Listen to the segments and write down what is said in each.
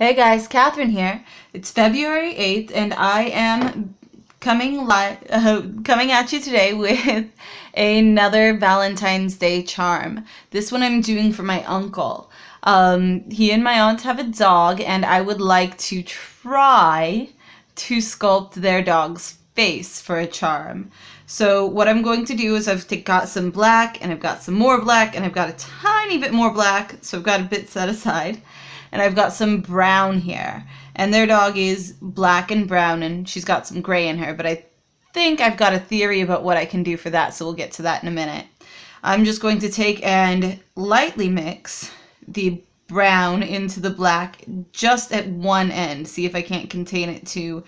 Hey guys, Katherine here. It's February 8th and I am coming li- uh, coming at you today with another Valentine's Day charm. This one I'm doing for my uncle. Um, he and my aunt have a dog and I would like to try to sculpt their dog's face for a charm. So what I'm going to do is I've got some black and I've got some more black and I've got a tiny bit more black, so I've got a bit set aside and I've got some brown here. And their dog is black and brown, and she's got some gray in her, but I think I've got a theory about what I can do for that, so we'll get to that in a minute. I'm just going to take and lightly mix the brown into the black just at one end. See if I can't contain it to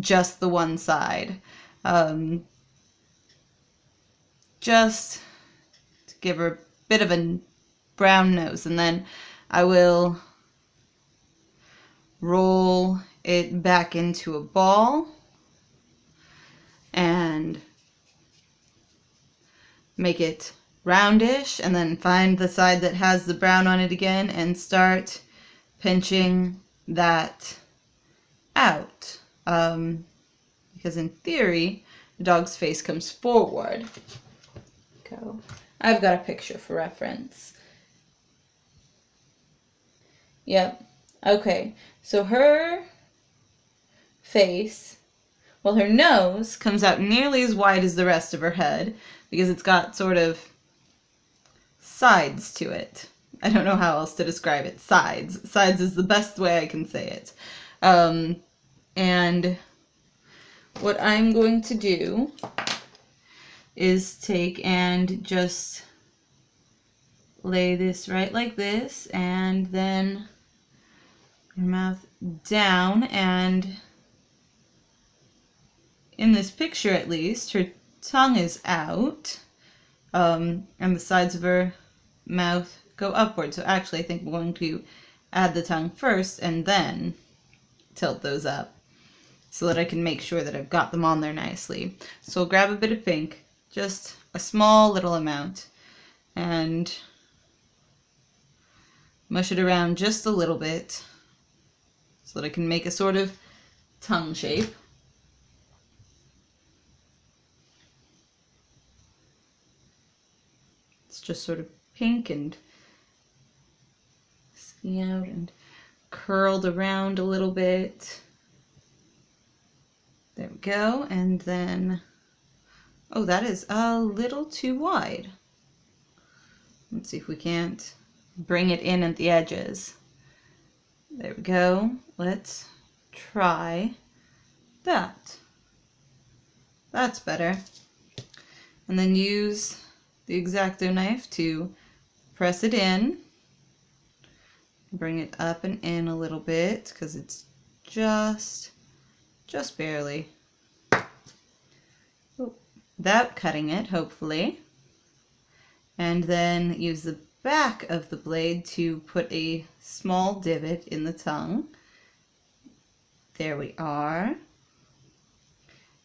just the one side. Um, just to give her a bit of a brown nose, and then I will roll it back into a ball and make it roundish and then find the side that has the brown on it again and start pinching that out. Um, because in theory the dog's face comes forward. Go. I've got a picture for reference. Yep Okay, so her face, well, her nose comes out nearly as wide as the rest of her head because it's got sort of sides to it. I don't know how else to describe it. Sides. Sides is the best way I can say it. Um, and what I'm going to do is take and just lay this right like this and then mouth down and in this picture at least her tongue is out um, and the sides of her mouth go upward. So actually I think I'm going to add the tongue first and then tilt those up so that I can make sure that I've got them on there nicely. So I'll grab a bit of pink just a small little amount and mush it around just a little bit so that I can make a sort of tongue shape. It's just sort of pink and sticking out and curled around a little bit. There we go. And then, oh, that is a little too wide. Let's see if we can't bring it in at the edges. There we go. Let's try that. That's better. And then use the X-Acto knife to press it in. Bring it up and in a little bit because it's just, just barely. Without cutting it, hopefully. And then use the back of the blade to put a small divot in the tongue. There we are.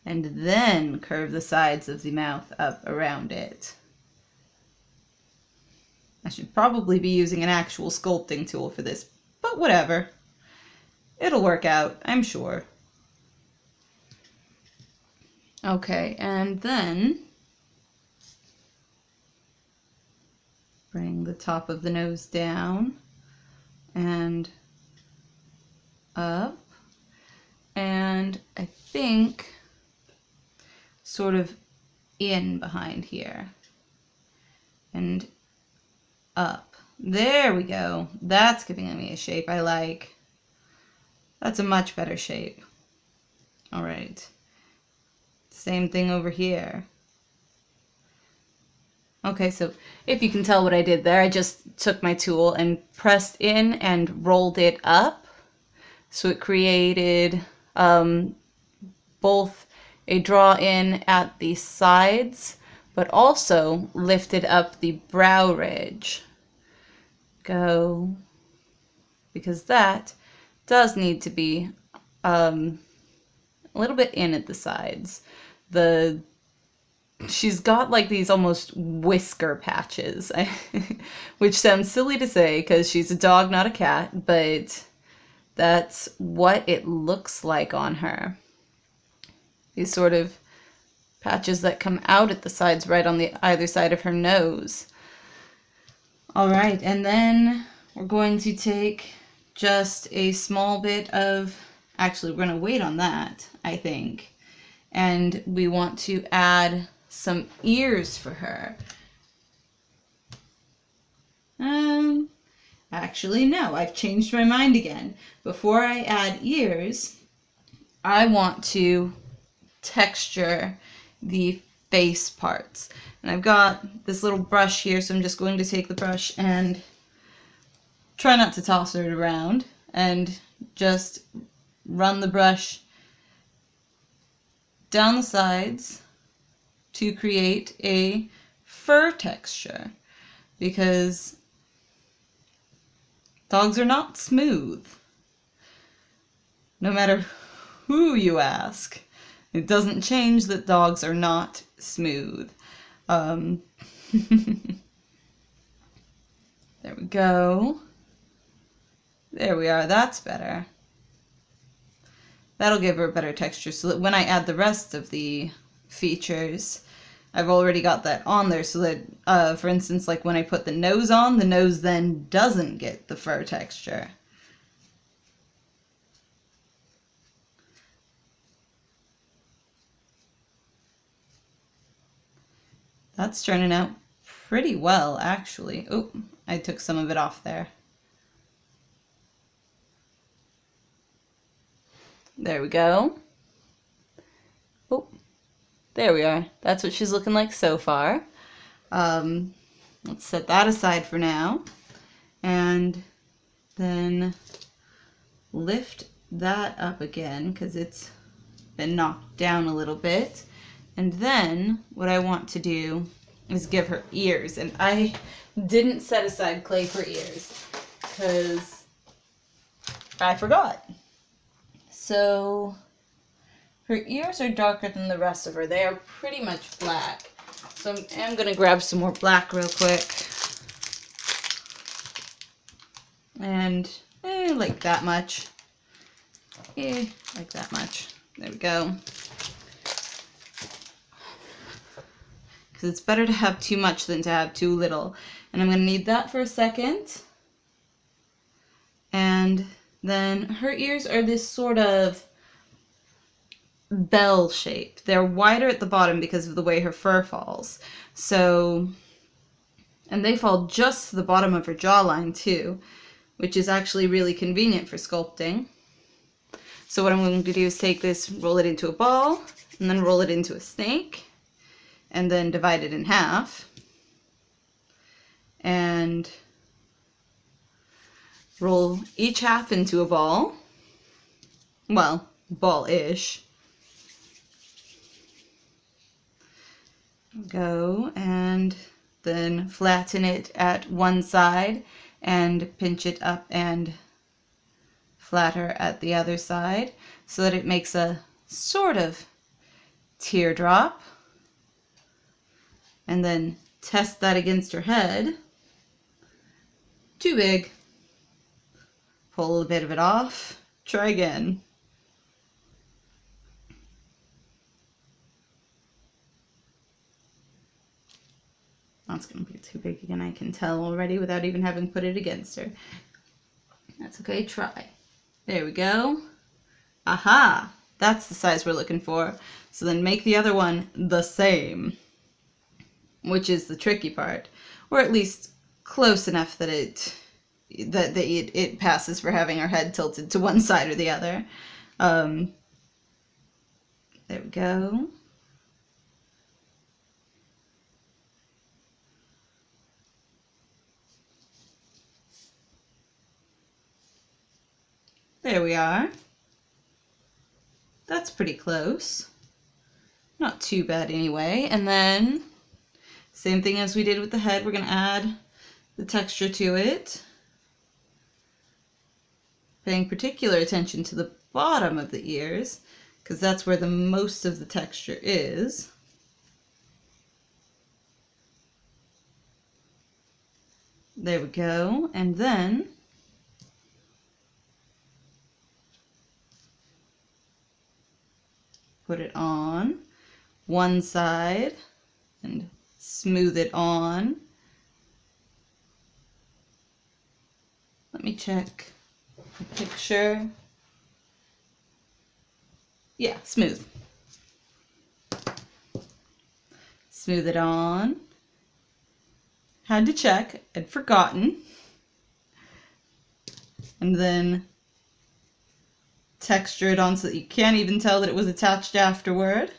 And then curve the sides of the mouth up around it. I should probably be using an actual sculpting tool for this, but whatever. It'll work out, I'm sure. Okay, and then bring the top of the nose down and up sort of in behind here and up. There we go. That's giving me a shape I like. That's a much better shape. All right. Same thing over here. Okay, so if you can tell what I did there, I just took my tool and pressed in and rolled it up. So it created um, both a draw in at the sides, but also lifted up the brow ridge. Go, because that does need to be um, a little bit in at the sides. The she's got like these almost whisker patches, which sounds silly to say because she's a dog, not a cat, but that's what it looks like on her. These sort of patches that come out at the sides right on the either side of her nose. All right, and then we're going to take just a small bit of, actually we're going to wait on that, I think. And we want to add some ears for her. Um, actually, no, I've changed my mind again. Before I add ears, I want to texture the face parts. And I've got this little brush here, so I'm just going to take the brush and try not to toss it around and just run the brush down the sides to create a fur texture because dogs are not smooth. No matter who you ask, it doesn't change that dogs are not smooth. Um, there we go. There we are, that's better. That'll give her a better texture so that when I add the rest of the features, I've already got that on there so that, uh, for instance, like when I put the nose on, the nose then doesn't get the fur texture. That's turning out pretty well, actually. Oh, I took some of it off there. There we go. Oh, there we are. That's what she's looking like so far. Um, let's set that aside for now. And then lift that up again because it's been knocked down a little bit. And then what I want to do is give her ears. And I didn't set aside clay for ears because I forgot. So her ears are darker than the rest of her. They are pretty much black. So I'm, going to grab some more black real quick. And eh, like that much. Eh, like that much. There we go. Because it's better to have too much than to have too little. And I'm going to need that for a second. And then her ears are this sort of bell shape. They're wider at the bottom because of the way her fur falls. So, and they fall just to the bottom of her jawline too, which is actually really convenient for sculpting. So what I'm going to do is take this, roll it into a ball, and then roll it into a snake, and then divide it in half. And roll each half into a ball. Well, ball-ish. Go and then flatten it at one side and pinch it up and flatter at the other side so that it makes a sort of teardrop. And then test that against her head. Too big. Pull a bit of it off. Try again. That's going to be too big again, I can tell already without even having put it against her. That's okay, try. There we go. Aha! That's the size we're looking for. So then make the other one the same, which is the tricky part. Or at least close enough that it that, it, it passes for having our head tilted to one side or the other. Um, there we go. There we are. That's pretty close. Not too bad anyway. And then, same thing as we did with the head, we're going to add the texture to it. Paying particular attention to the bottom of the ears because that's where the most of the texture is. There we go. And then put it on one side and smooth it on. Let me check the picture. Yeah, smooth. Smooth it on. Had to check, I'd forgotten. And then texture it on so that you can't even tell that it was attached afterward.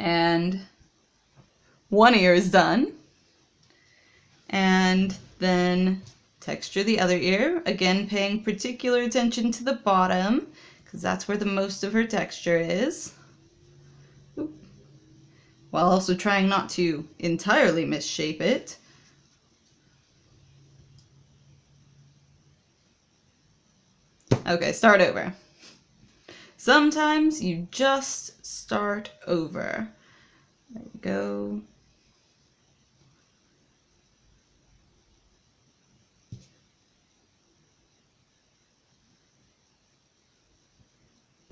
And one ear is done. And then texture the other ear, again paying particular attention to the bottom because that's where the most of her texture is. Oop. While also trying not to entirely misshape it. Okay, start over. Sometimes you just start over. There we go.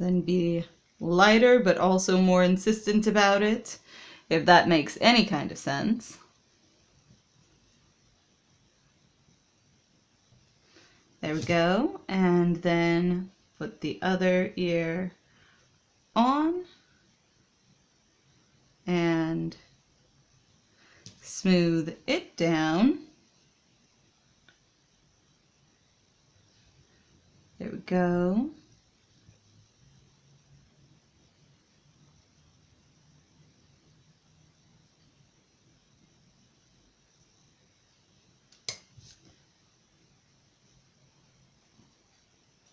Then be lighter but also more insistent about it, if that makes any kind of sense. There we go. And then put the other ear on and smooth it down. There we go.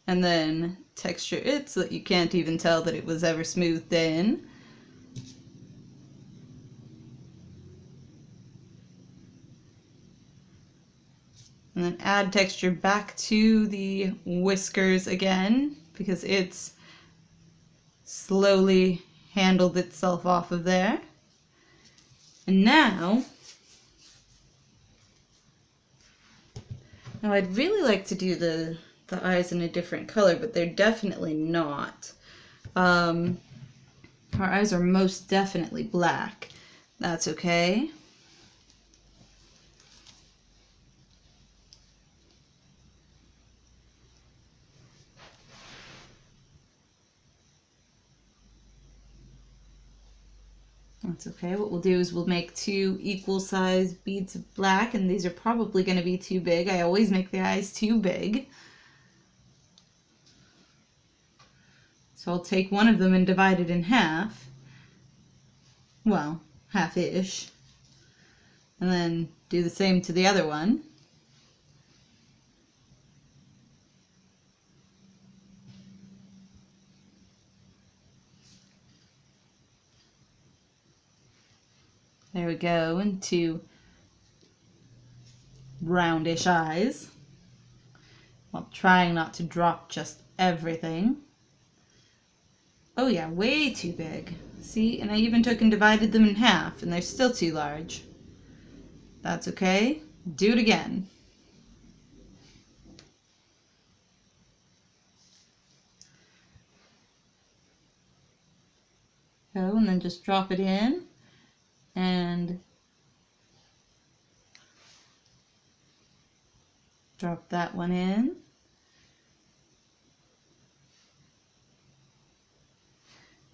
And then texture it so that you can't even tell that it was ever smoothed in. And then add texture back to the whiskers again because it's slowly handled itself off of there. And now, now I'd really like to do the the eyes in a different color, but they're definitely not. Um, our eyes are most definitely black. That's okay. That's okay. What we'll do is we'll make two equal size beads of black, and these are probably going to be too big. I always make the eyes too big. So I'll take one of them and divide it in half. Well, half-ish. And then do the same to the other one. There we go, into roundish eyes while trying not to drop just everything. Oh yeah, way too big. See, and I even took and divided them in half, and they're still too large. That's okay. Do it again. Go, and then just drop it in, and drop that one in.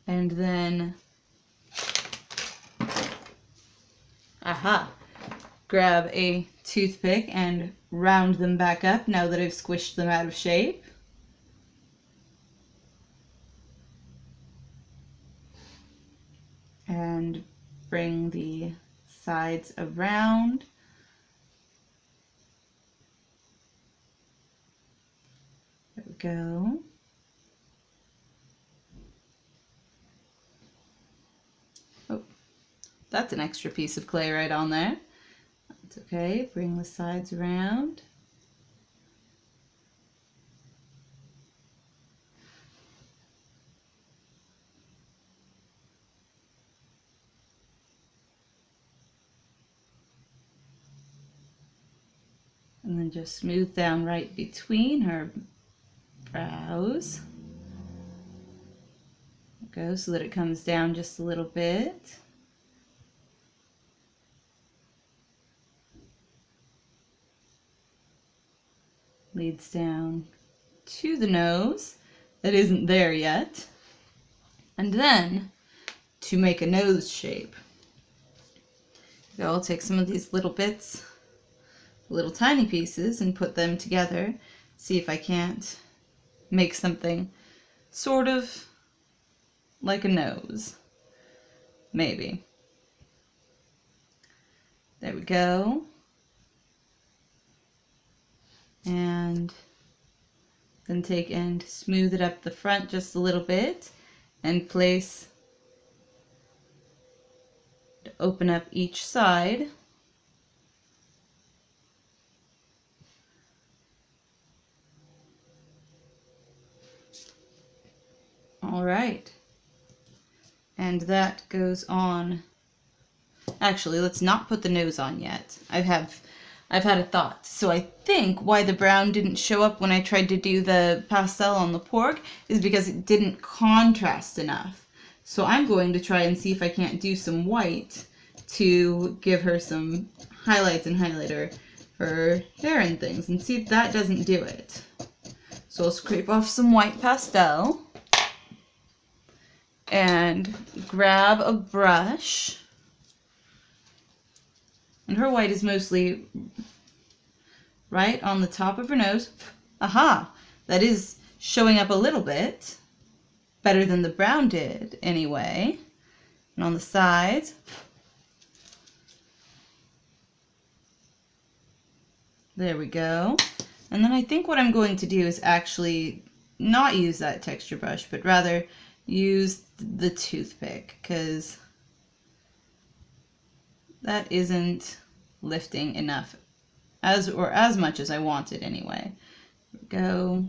And then aha grab a toothpick and round them back up now that I've squished them out of shape. And bring the sides around. There we go That's an extra piece of clay right on there. That's okay. Bring the sides around. And then just smooth down right between her brows. Go so that it comes down just a little bit. Leads down to the nose that isn't there yet. And then to make a nose shape. I'll take some of these little bits, little tiny pieces, and put them together. See if I can't make something sort of like a nose. Maybe. There we go. And then take and smooth it up the front just a little bit and place to open up each side. All right. And that goes on. Actually, let's not put the nose on yet. I have I've had a thought. So I think why the brown didn't show up when I tried to do the pastel on the pork is because it didn't contrast enough. So I'm going to try and see if I can't do some white to give her some highlights and highlighter her hair and things and see if that doesn't do it. So I'll scrape off some white pastel and grab a brush. And her white is mostly right on the top of her nose. Aha! That is showing up a little bit better than the brown did anyway. And on the sides, there we go. And then I think what I'm going to do is actually not use that texture brush, but rather use the toothpick because that isn't lifting enough as or as much as I wanted anyway. Go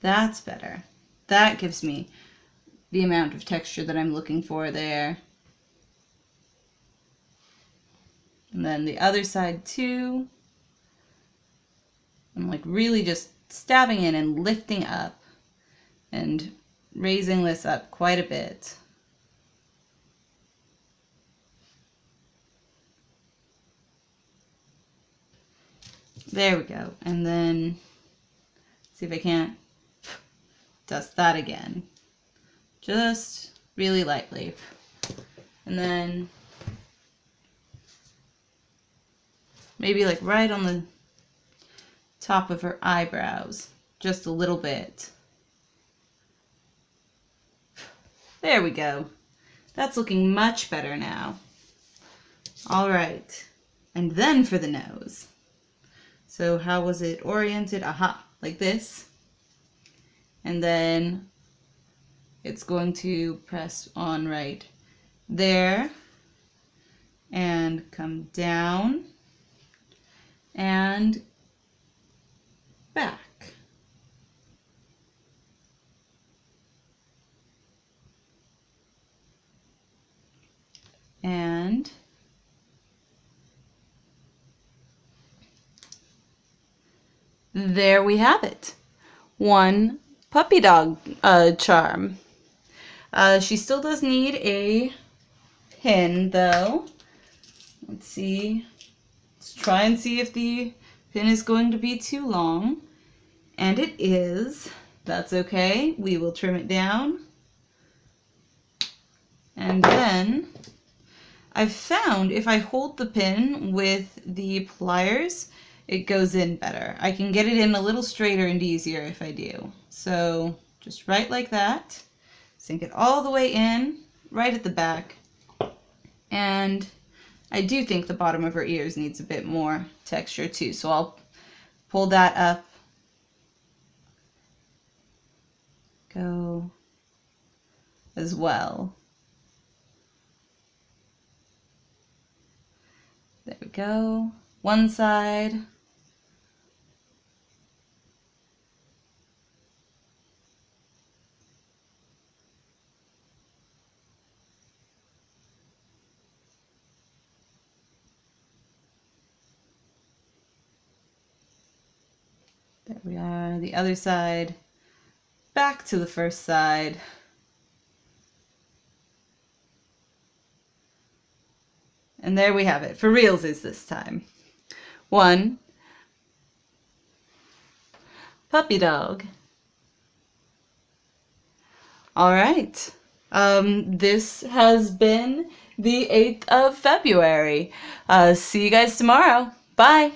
That's better. That gives me the amount of texture that I'm looking for there. And then the other side too. I'm like really just stabbing in and lifting up and raising this up quite a bit. There we go. And then see if I can't dust that again. Just really lightly. And then maybe like right on the top of her eyebrows, just a little bit. There we go. That's looking much better now. All right. And then for the nose. So how was it oriented? Aha, like this and then it's going to press on right there and come down and back. And there we have it. One puppy dog uh, charm. Uh, she still does need a pin though. Let's see. Let's try and see if the pin is going to be too long. And it is. That's okay. We will trim it down. And then I've found if I hold the pin with the pliers, it goes in better. I can get it in a little straighter and easier if I do. So just right like that. Sink it all the way in, right at the back. And I do think the bottom of her ears needs a bit more texture too. So I'll pull that up. Go as well. There we go. One side. We are, the other side, back to the first side. And there we have it, for reals is this time. One, puppy dog. All right. Um, this has been the 8th of February. Uh, see you guys tomorrow. Bye.